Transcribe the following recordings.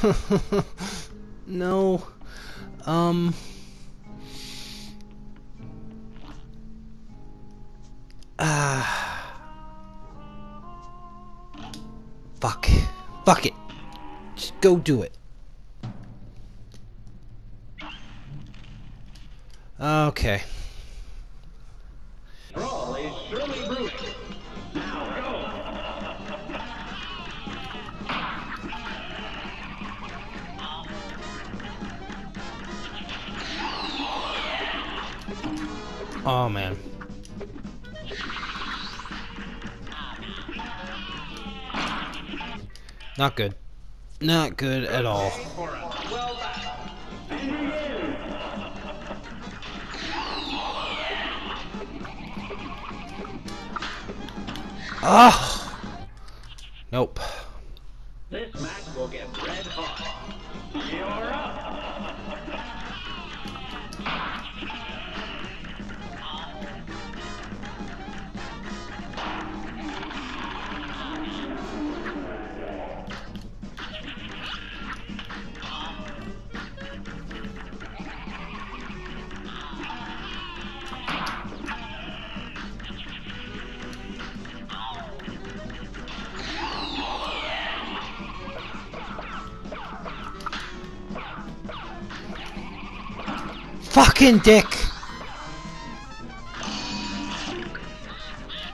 no. Um. Ah. Fuck. Fuck it. Just go do it. Okay. Oh man. Not good. Not good at all. Ah. Dick.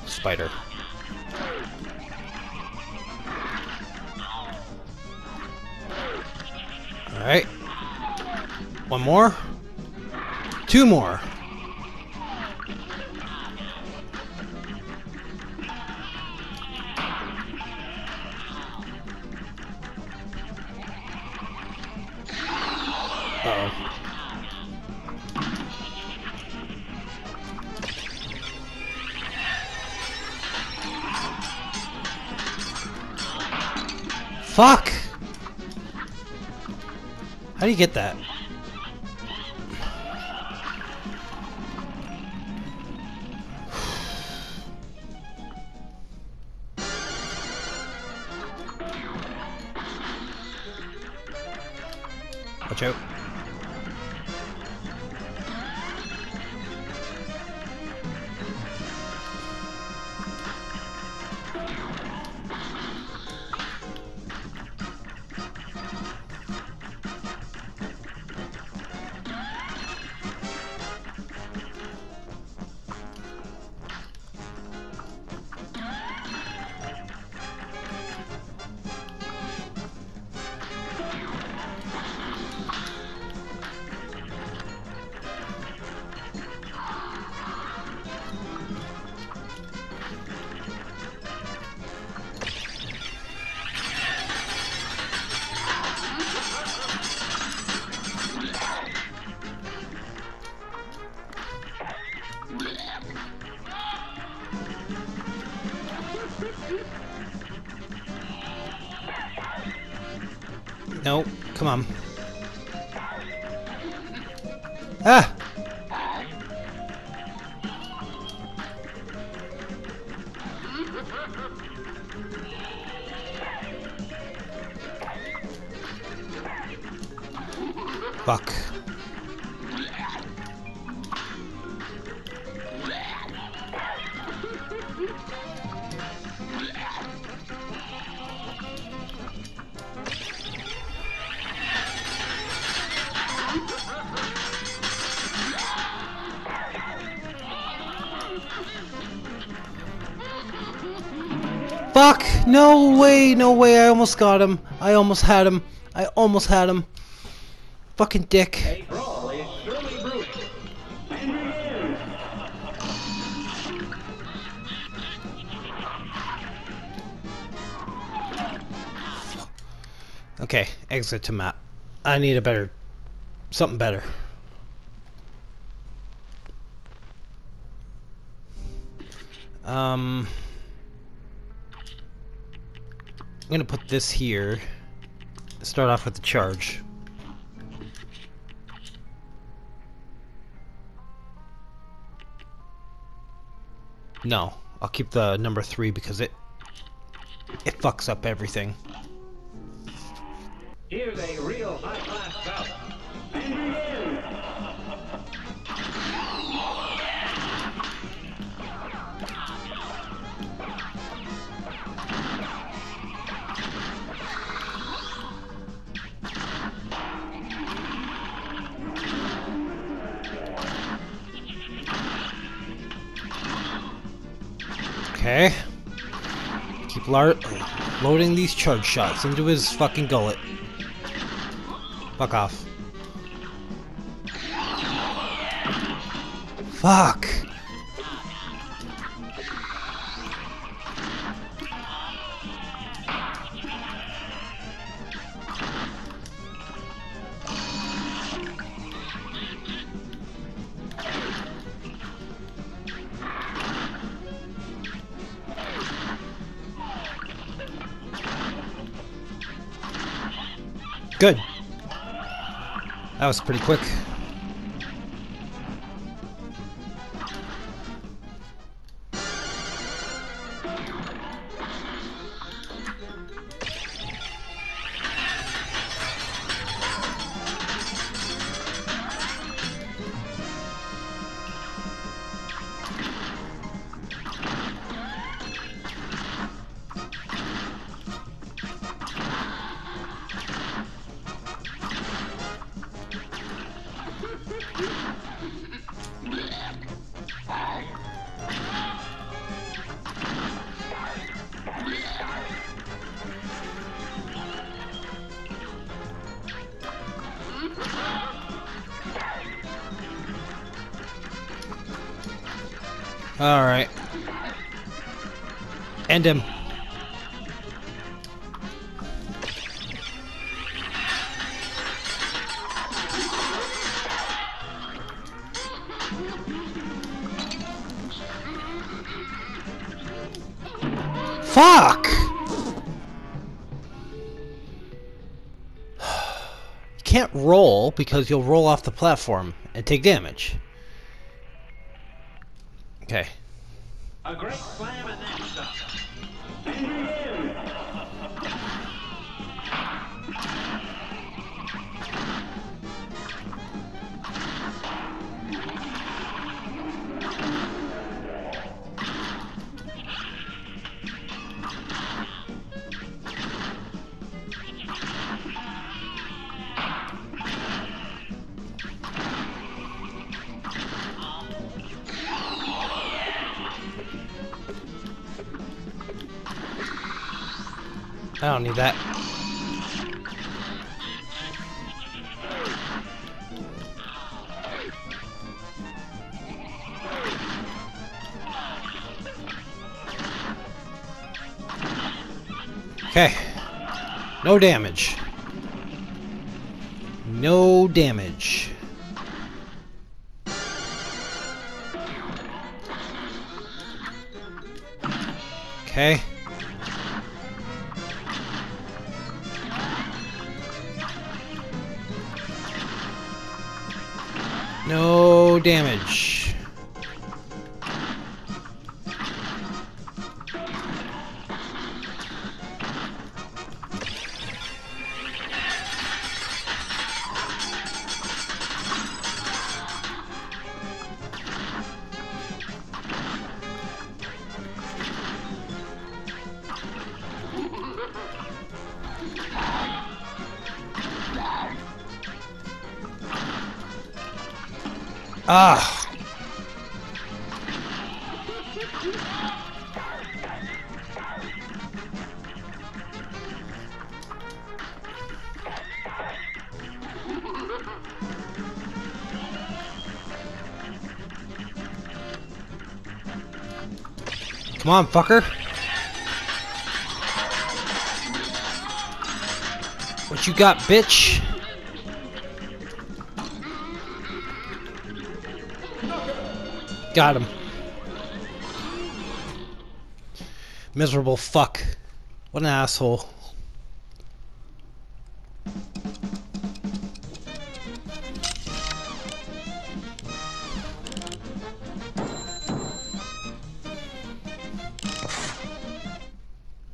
Spider. Alright. One more. Two more. Fuck! How do you get that? Come on. Ah! Way, no way, I almost got him. I almost had him. I almost had him. Fucking dick. Okay, exit to map. I need a better... Something better. This here. Start off with the charge. No, I'll keep the number three because it it fucks up everything. Here's a real high-class bout. Okay. Keep loading these charge shots into his fucking gullet. Fuck off. Fuck. That was pretty quick. Alright. End him. Fuck! You can't roll because you'll roll off the platform and take damage. Need that. Okay. No damage. No damage. Okay. No damage. On, fucker. What you got, bitch? Got him. Miserable fuck. What an asshole.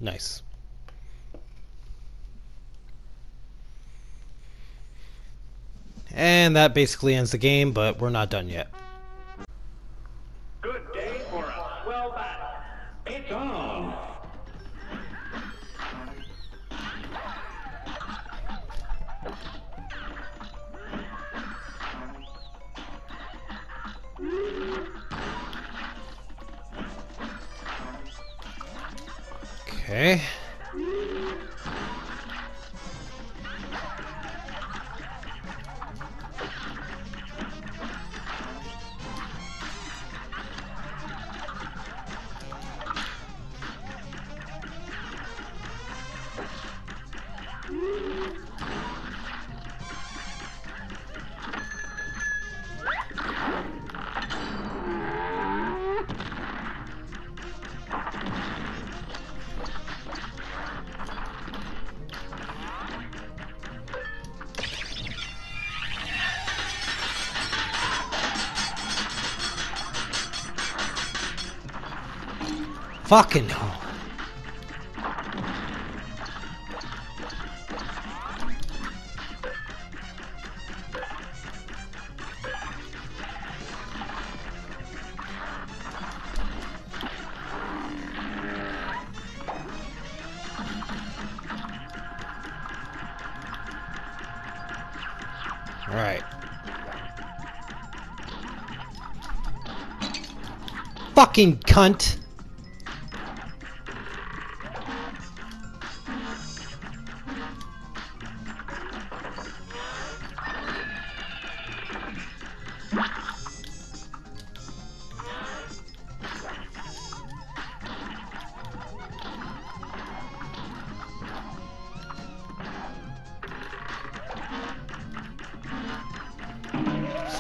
Nice. And that basically ends the game, but we're not done yet. Fucking. Alright. Fucking cunt.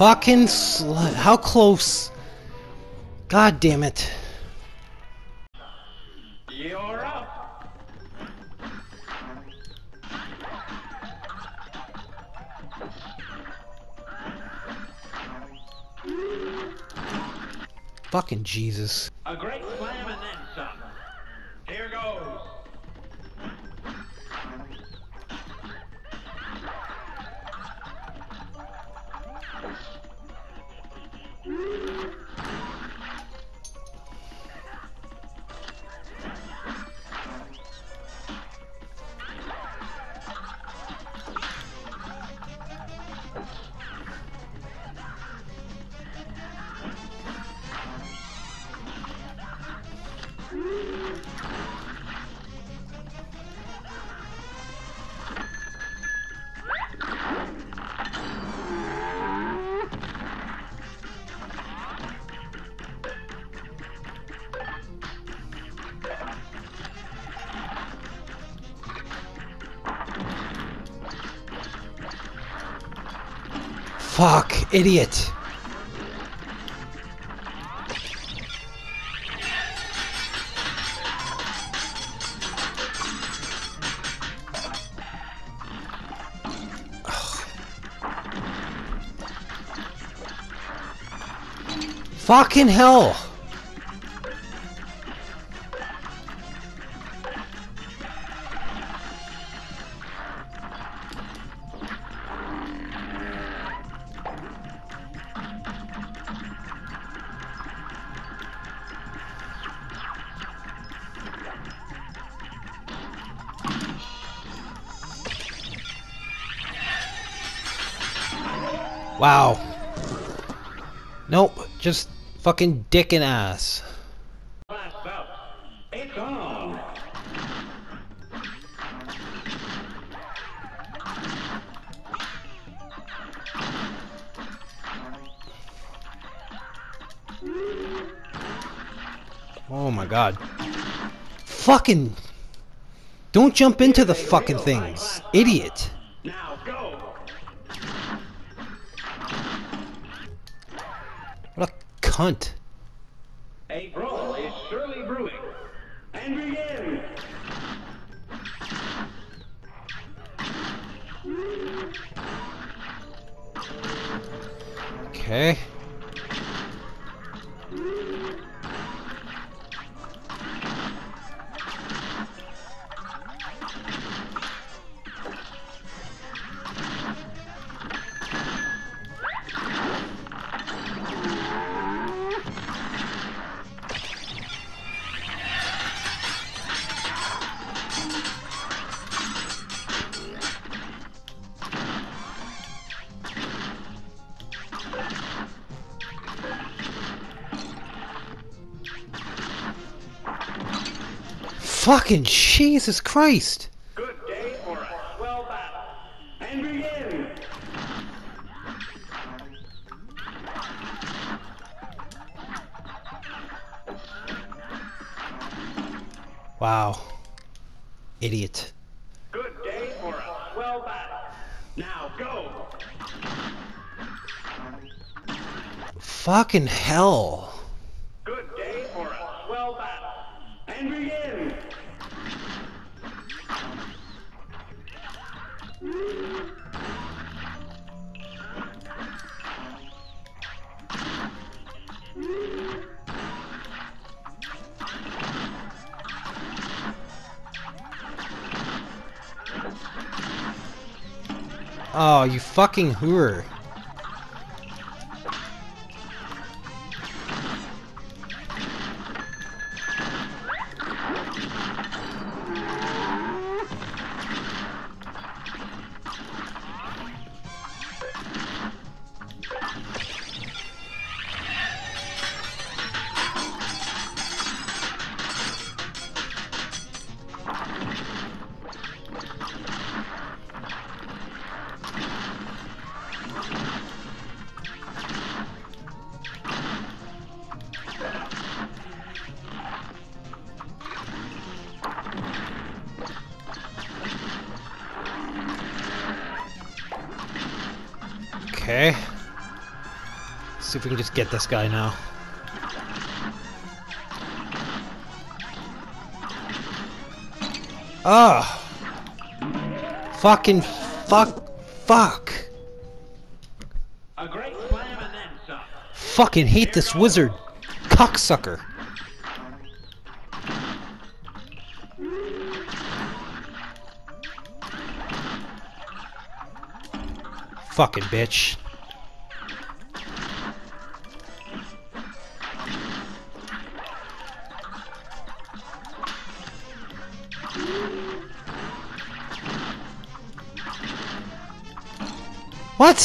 Fucking slut. How close? God damn it. You're up. Fucking Jesus. Fuck, idiot. Fucking hell. Fucking dick and ass. Oh my god. Fucking. Don't jump into the fucking things. Idiot. A. A brawl is surely brewing. And begin. Okay. Fucking Jesus Christ! Good day for a swell battle. And begin. Wow. Idiot. Good day for a swell battle. Now go. Fucking hell. Fucking hooer. See if we can just get this guy now. Ah! Fucking fuck. Fuck. Fucking hate this wizard. Cocksucker. Fucking bitch. What?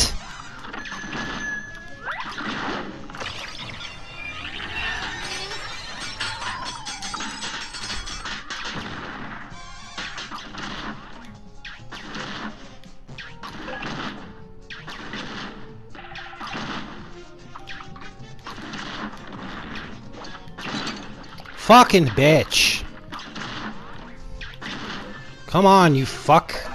Fucking bitch. Come on, you fuck.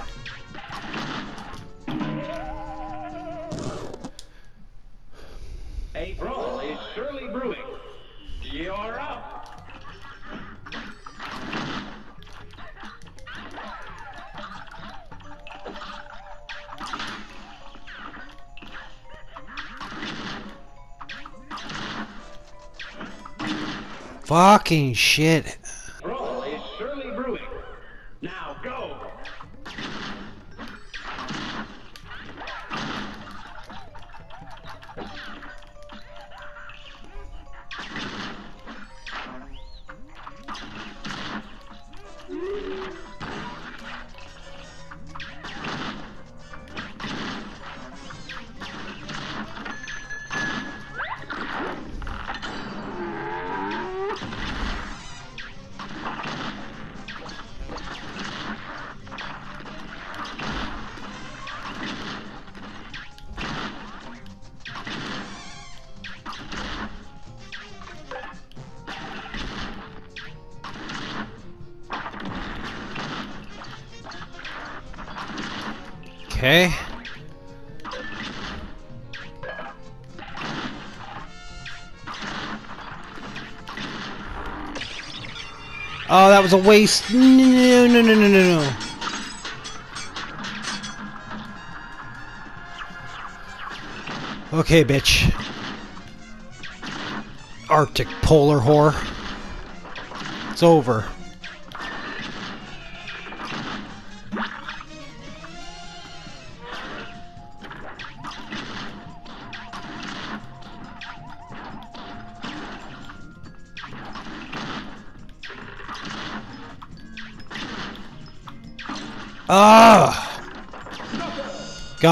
Fucking shit. A waste. No, no, no, no, no, no. Okay, bitch. Arctic polar whore. It's over.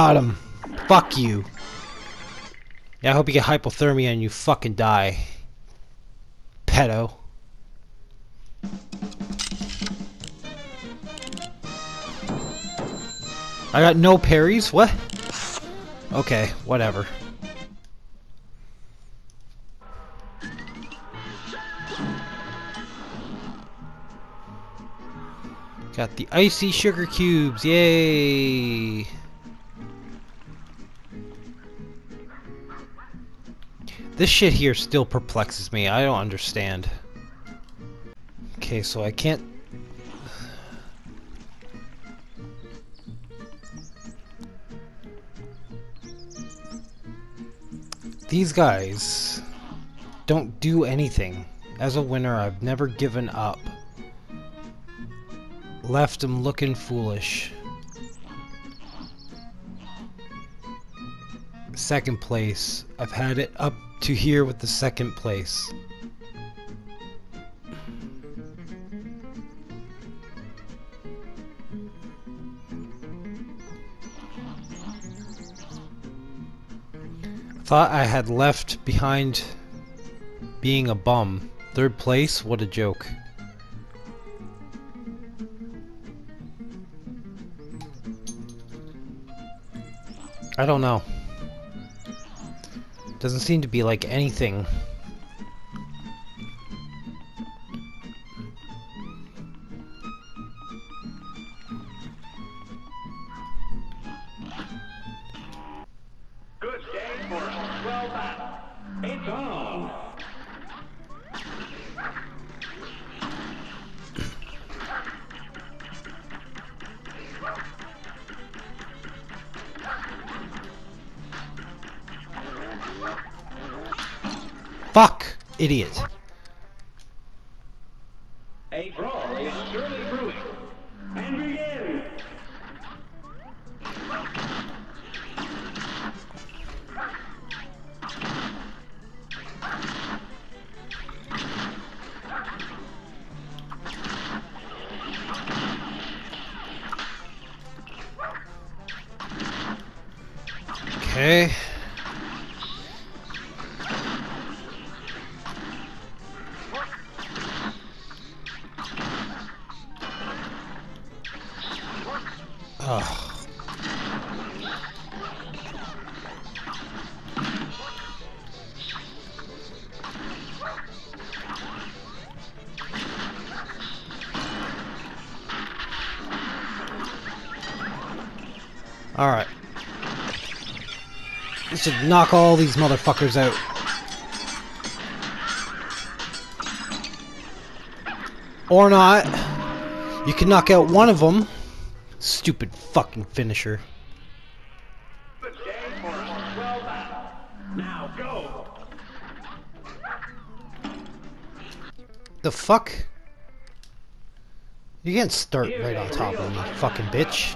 Got him. Fuck you. Yeah, I hope you get hypothermia and you fucking die. Pedo. I got no parries? What? Okay, whatever. Got the icy sugar cubes, yay! This shit here still perplexes me, I don't understand. Okay, so I can't... These guys don't do anything. As a winner, I've never given up. Left them looking foolish. Second place. I've had it up to here with the second place. Thought I had left behind being a bum. Third place? What a joke. I don't know. Doesn't seem to be like anything. Idiot. Alright. Let's just knock all these motherfuckers out. Or not. You can knock out one of them. Stupid fucking finisher. The fuck? You can't start right on top of me, fucking bitch.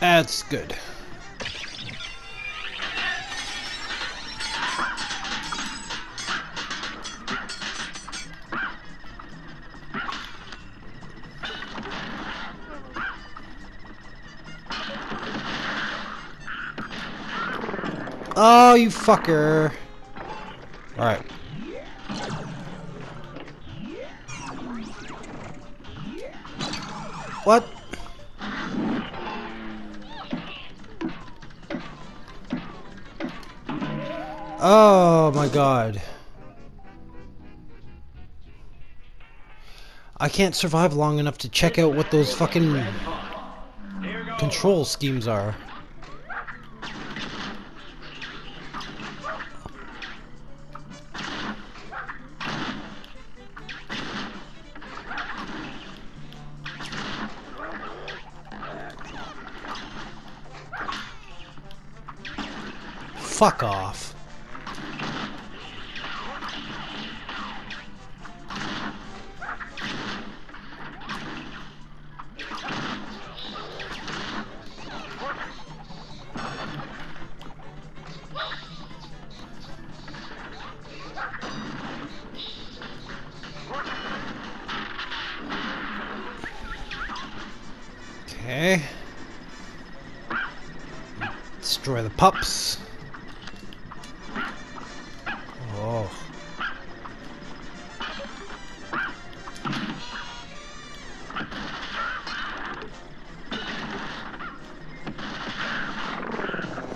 That's good. Oh, you fucker. Alright. Oh my god. I can't survive long enough to check out what those fucking control schemes are. Fuck off. Destroy the pups. Oh.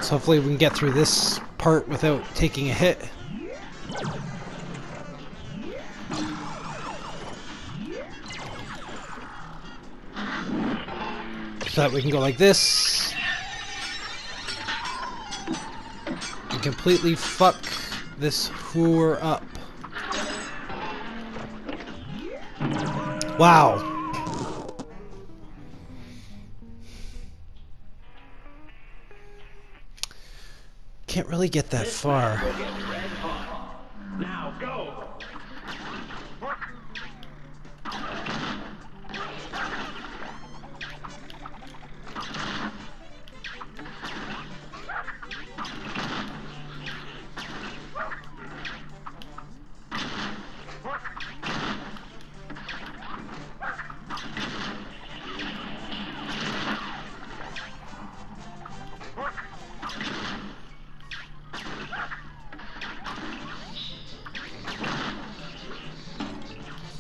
So hopefully we can get through this part without taking a hit. So that we can go like this. Completely fuck this whore up. Wow. Can't really get that far.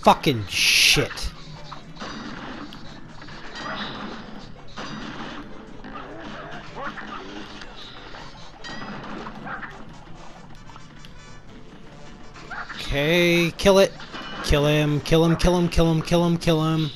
Fucking shit. Okay, kill it. Kill him, kill him, kill him, kill him, kill him, kill him.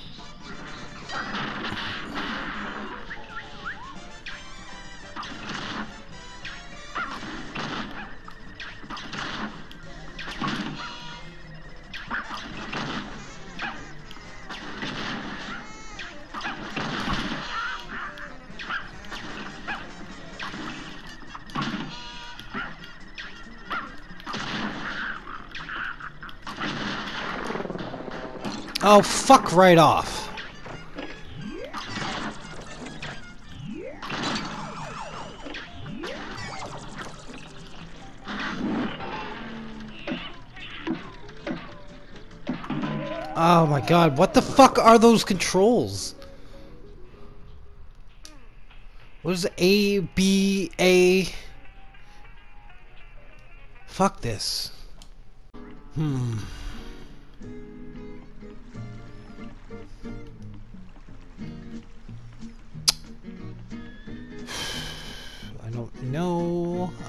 Oh, fuck right off. Oh my god, what the fuck are those controls? What is A, B, A? Fuck this. Hmm.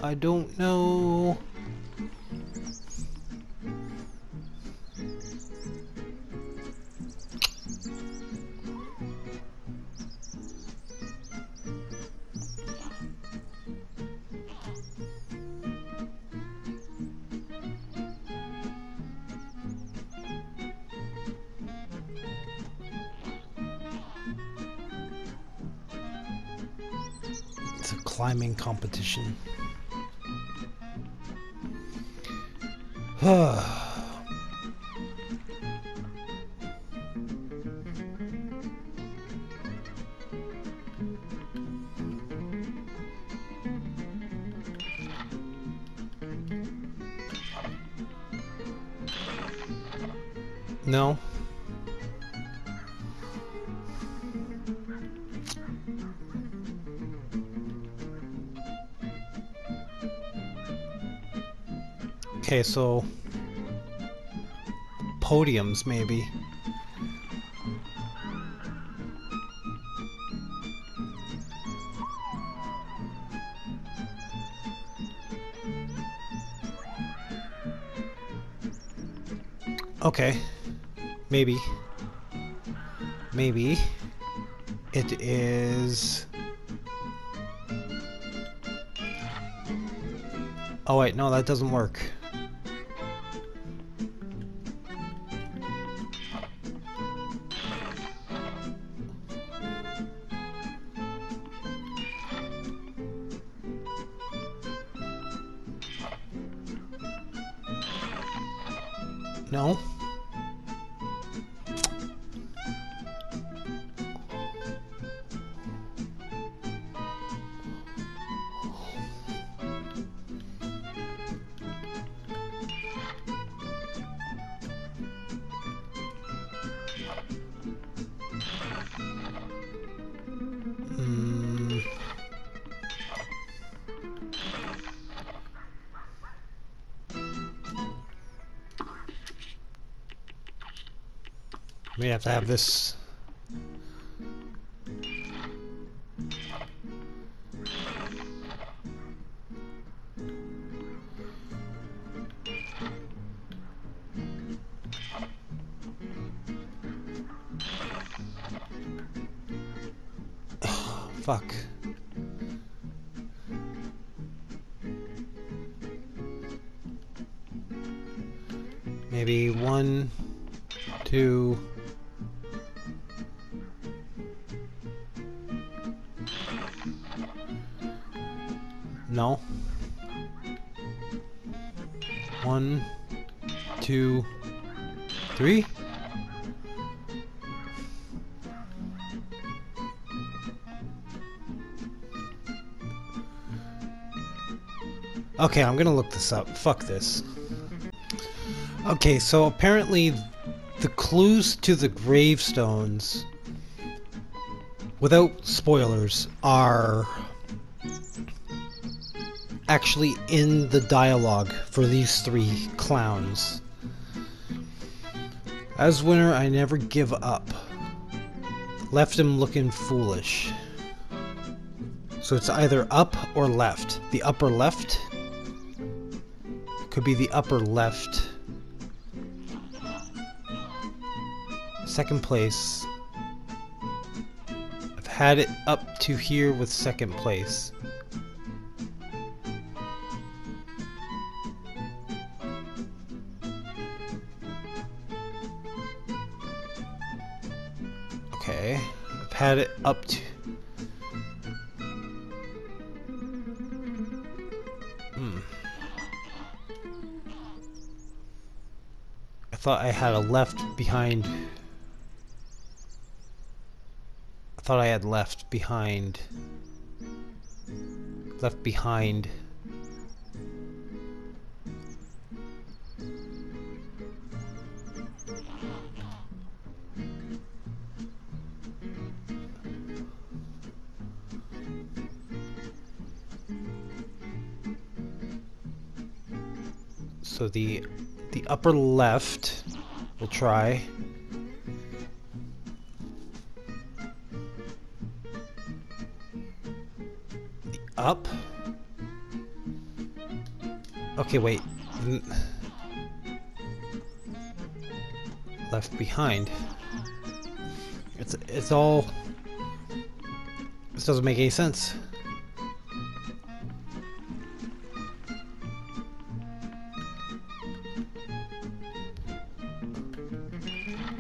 I don't know. It's a climbing competition. no. Okay, so podiums maybe. Okay. Maybe. maybe it is. Oh wait, no, that doesn't work. We have to have this. Okay, I'm gonna look this up. Fuck this. Okay, so apparently the clues to the gravestones, without spoilers, are actually in the dialogue for these three clowns. As winner, I never give up. Left him looking foolish. So it's either up or left. The upper left could be the upper left. Second place. I've had it up to here with second place. Okay. I've had it up to thought I had a left behind. I thought I had left behind. Left behind. Upper left, we'll try. Up. Okay, wait. Left behind. It's it's all. This doesn't make any sense.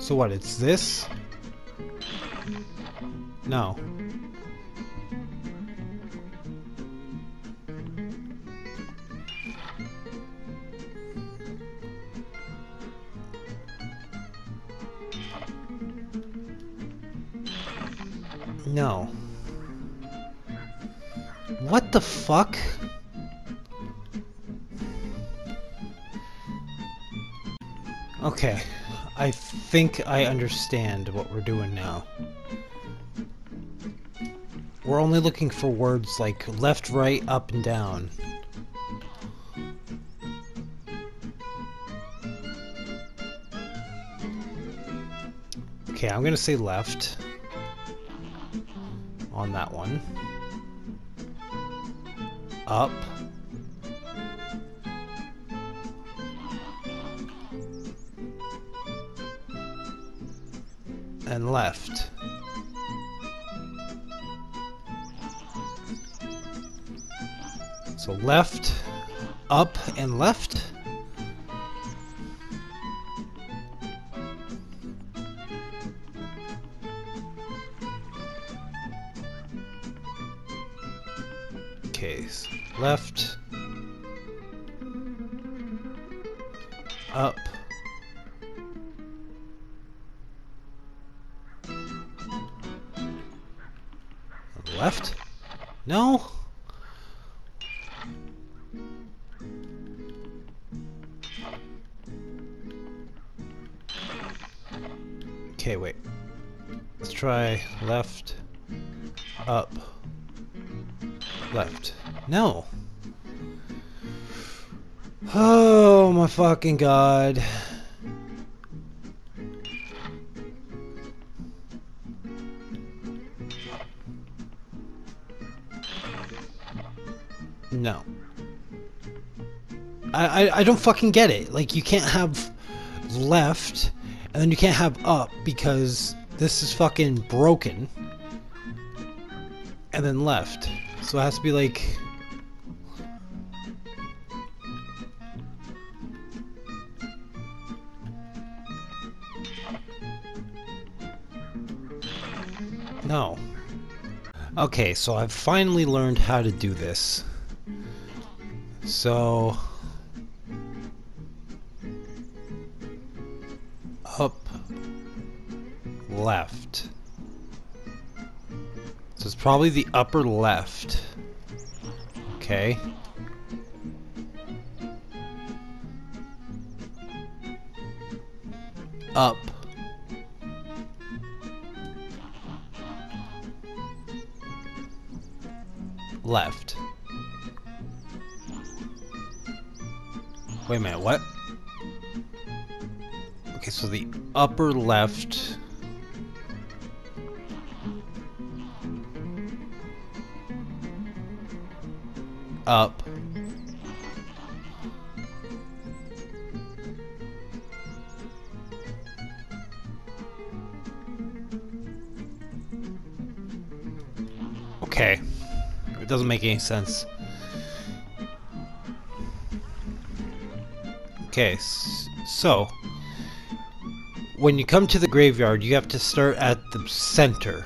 So what, it's this? No. No. What the fuck? Okay. I think I understand what we're doing now. We're only looking for words like left, right, up, and down. Okay, I'm gonna say left on that one. Up. And left. So left, up, and left. Okay, wait. Let's try left, up, left. No. Oh my fucking god. No. I, I I don't fucking get it. Like you can't have left and then you can't have up because this is fucking broken. And then left. So it has to be like No. Okay, so I've finally learned how to do this. So probably the upper left. Okay. Up. Left. Wait a minute, what? Okay, so the upper left. Up. Okay. It doesn't make any sense. Okay, so when you come to the graveyard, you have to start at the center.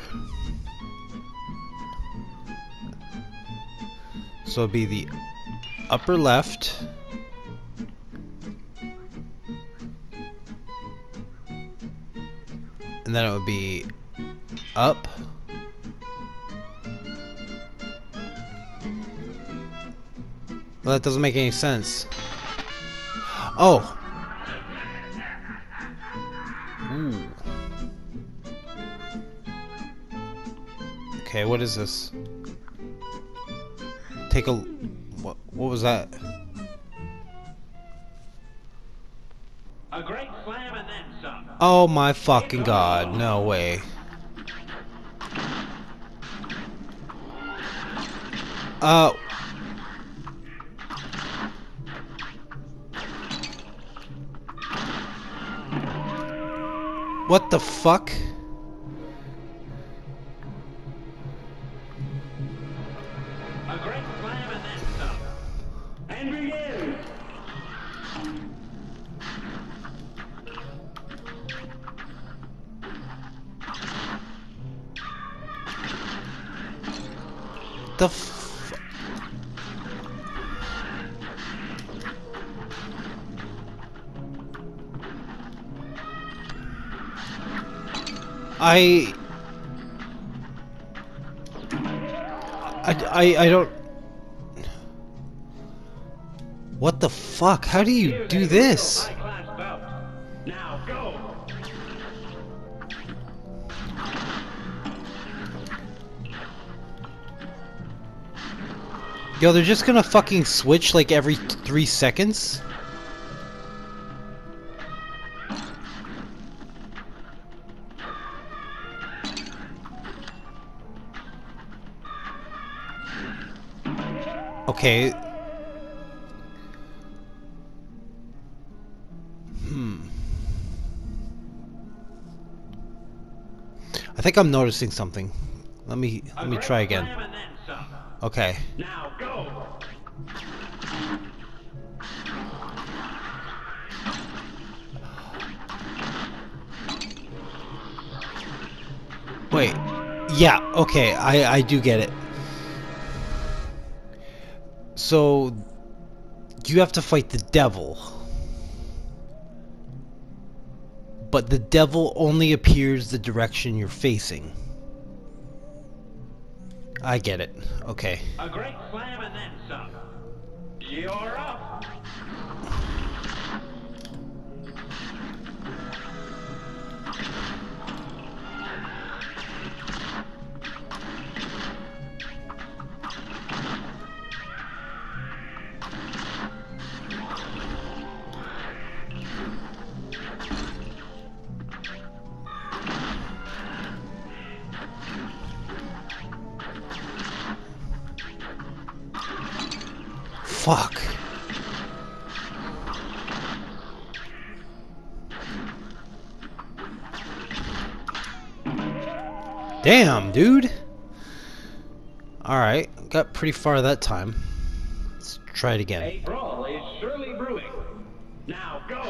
So it'll be the upper left. And then it would be up. Well, that doesn't make any sense. Oh. Ooh. Okay, what is this? Take a. What? What was that? A great slam and then some. Oh my fucking god! No way. Uh. What the fuck? The f- I I, I, I don't What the fuck? How do you do this? Yo, they're just gonna fucking switch like every three seconds? Okay. Hmm. I think I'm noticing something. Let me let me try again. slam and then some. Okay. Now go. Wait. Yeah, okay, I, I do get it. So, you have to fight the devil. But the devil only appears the direction you're facing. I get it. Okay. A great slam and then some. You're up. Fuck. Damn, dude. Alright, got pretty far that time. Let's try it again. A brawl is surely brewing. Now go.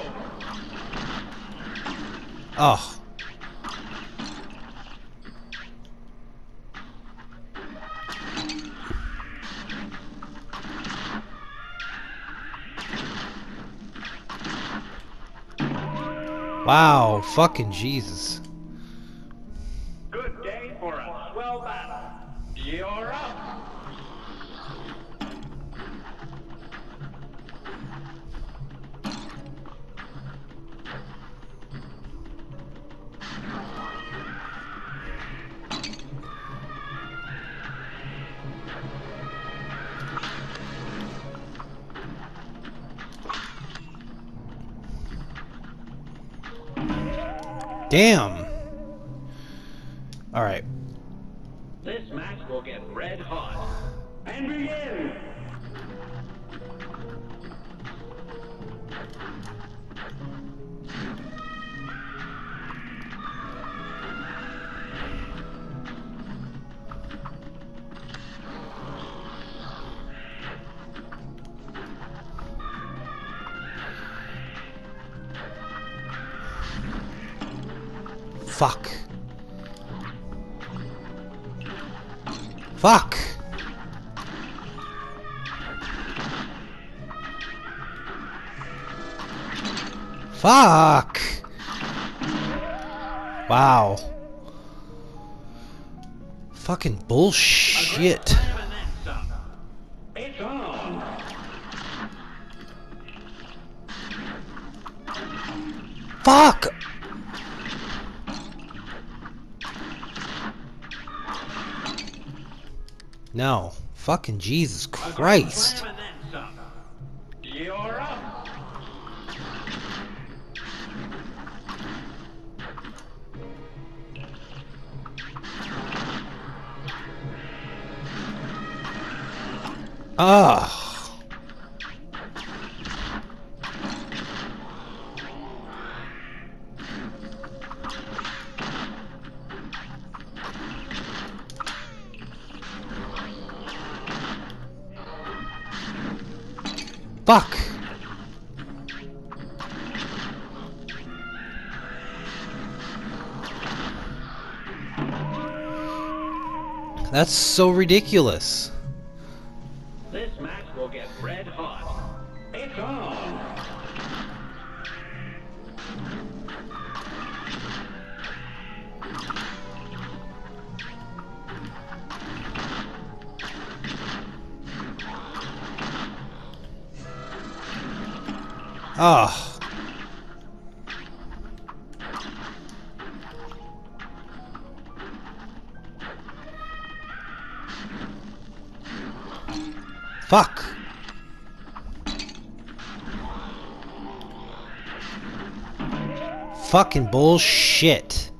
Oh. Wow, fucking Jesus. Damn. Alright. This match will get red hot. And begin. Fuck. Fuck. Fuck. Wow. Fucking bullshit. Fucking Jesus Christ. That's so ridiculous. This match will get red hot. It's on. Ah. Fuck. Fucking bullshit.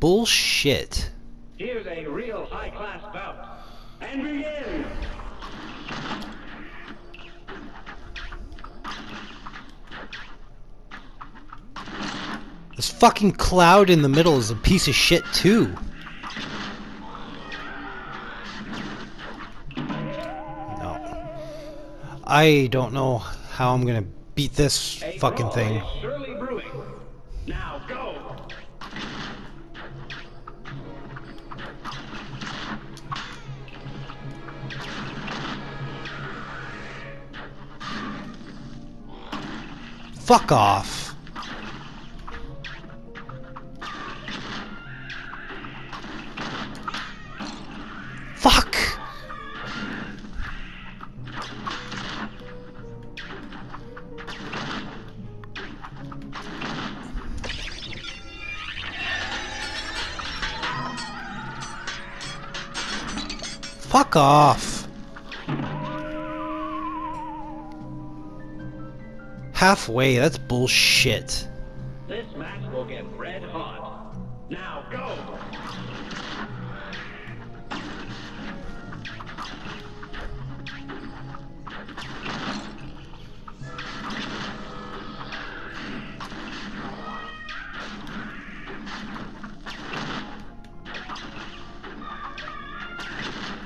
Bullshit. Here's a real high-class bout. And begin. This fucking cloud in the middle is a piece of shit too. I don't know how I'm gonna beat this fucking thing. is surely brewing. Now go. Fuck off. Fuck off! Halfway, that's bullshit.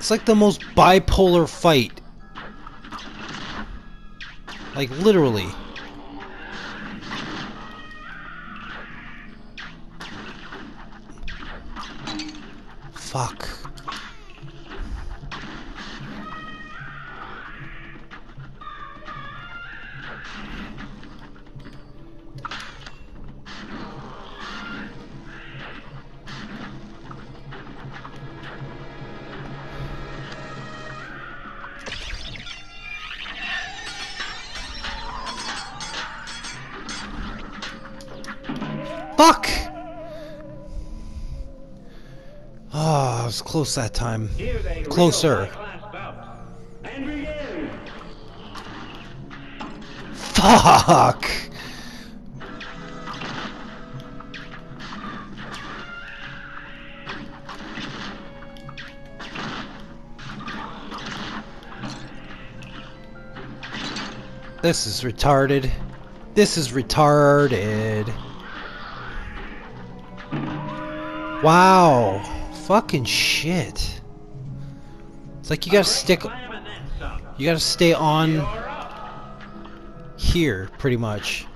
It's like the most bipolar fight. Like, literally. Close that time. Closer. Fuck! This is retarded. This is retarded. Wow. Fucking shit. It's like you gotta stick. You gotta stay on here, pretty much.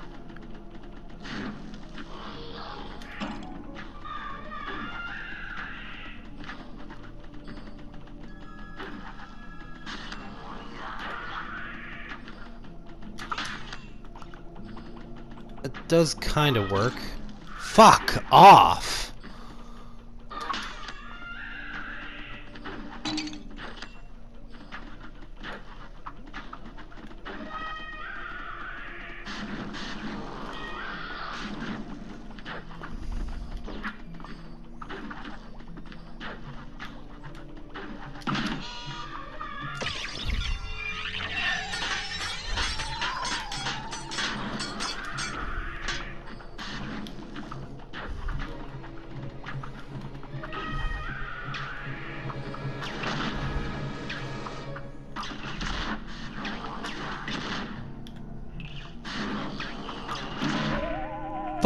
It does kind of work. Fuck off!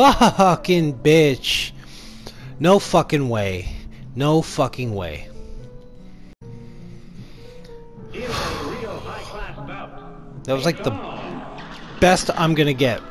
Fucking bitch. No fucking way. No fucking way. Here's a real high-class bout. That was like the best I'm gonna get.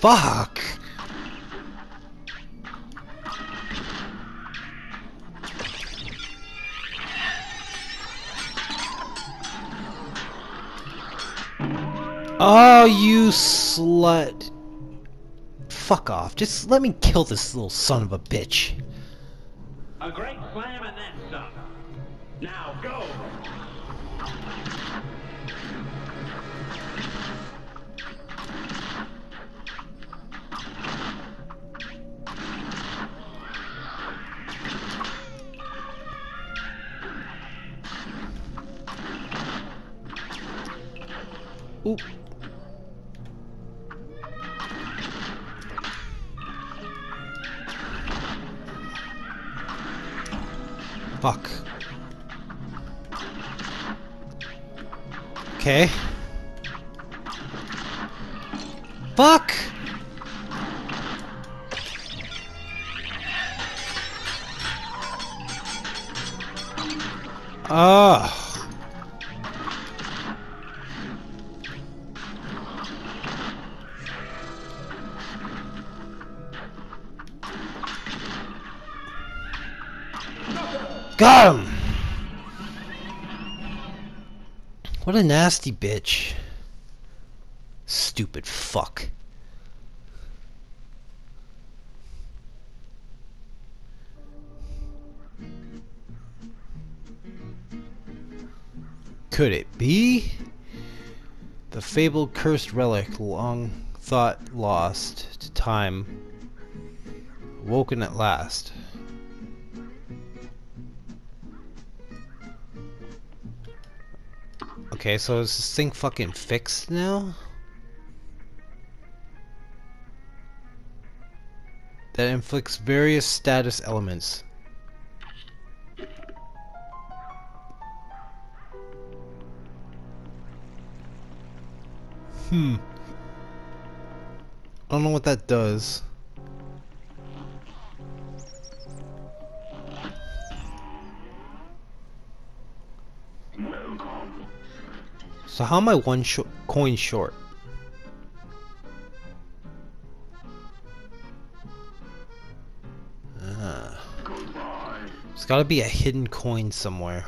Fuck. Oh, you slut. Fuck off. Just let me kill this little son of a bitch. Ugh. Got him! What a nasty bitch. Stupid fuck. Could it be? The fabled cursed relic, long thought lost to time, woken at last. Okay, so is this thing fucking fixed now? That inflicts various status elements. Hmm. I don't know what that does. So how am I one sh coin short? Ah. There's gotta be a hidden coin somewhere.